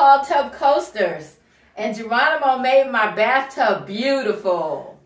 tall tub coasters. And Geronimo made my bathtub beautiful.